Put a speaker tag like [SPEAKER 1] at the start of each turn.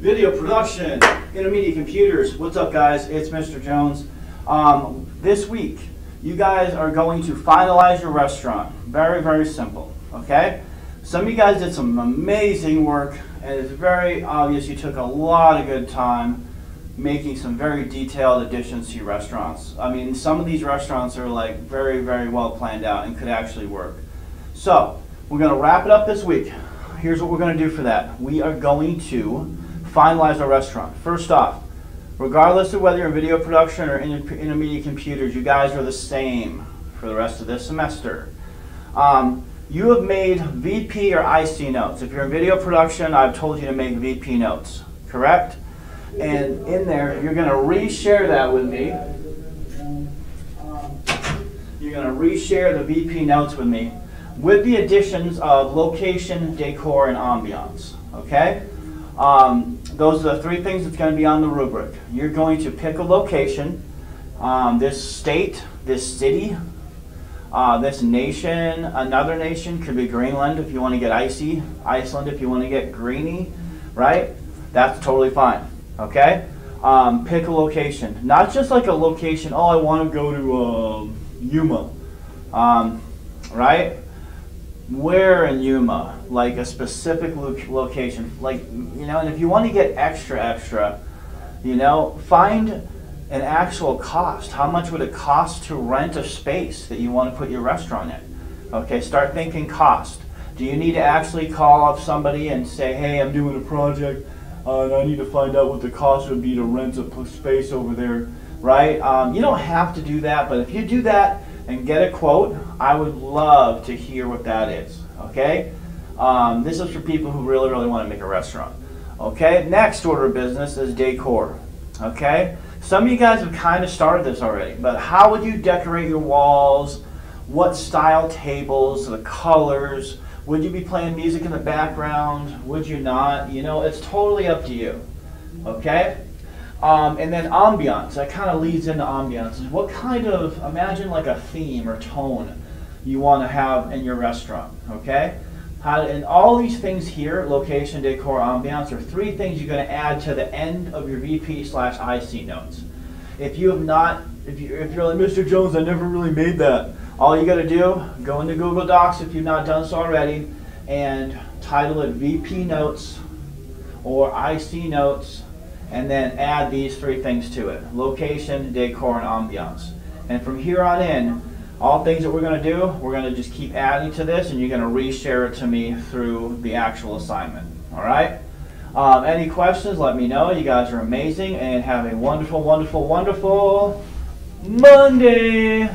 [SPEAKER 1] Video production, intermediate computers. What's up, guys? It's Mr. Jones. Um, this week, you guys are going to finalize your restaurant. Very, very simple. Okay? Some of you guys did some amazing work, and it's very obvious you took a lot of good time making some very detailed additions to your restaurants. I mean, some of these restaurants are like very, very well planned out and could actually work. So, we're going to wrap it up this week. Here's what we're going to do for that. We are going to finalize our restaurant. First off, regardless of whether you're in video production or in intermediate computers, you guys are the same for the rest of this semester. Um, you have made VP or IC notes. If you're in video production, I've told you to make VP notes, correct? And in there, you're going to reshare that with me. You're going to reshare the VP notes with me with the additions of location, decor, and ambiance. Okay? Um, those are the three things that's going to be on the rubric. You're going to pick a location, um, this state, this city, uh, this nation, another nation, could be Greenland if you want to get icy, Iceland if you want to get greeny, right? That's totally fine. Okay? Um, pick a location. Not just like a location, oh, I want to go to uh, Yuma. Um, right? Where in Yuma? Like a specific lo location. Like, you know, and if you want to get extra, extra, you know, find an actual cost. How much would it cost to rent a space that you want to put your restaurant in? Okay, start thinking cost. Do you need to actually call up somebody and say, hey, I'm doing a project uh, and I need to find out what the cost would be to rent a space over there, right? Um, you don't have to do that, but if you do that and get a quote, I would love to hear what that is, okay? Um, this is for people who really, really want to make a restaurant. Okay, next order of business is decor, okay? Some of you guys have kind of started this already, but how would you decorate your walls? What style tables, the colors? Would you be playing music in the background? Would you not? You know, it's totally up to you. Okay? Um, and then ambiance, that kind of leads into ambiance. What kind of, imagine like a theme or tone you want to have in your restaurant. Okay? How, and all these things here, location, decor, ambiance, are three things you're going to add to the end of your VP slash IC notes. If you have not, if, you, if you're like, Mr. Jones, I never really made that, all you got to do, go into Google Docs if you've not done so already, and title it VP Notes or IC Notes, and then add these three things to it, location, decor, and ambiance. And from here on in, all things that we're going to do, we're going to just keep adding to this, and you're going to reshare it to me through the actual assignment. All right? Um, any questions, let me know. You guys are amazing, and have a wonderful, wonderful, wonderful Monday.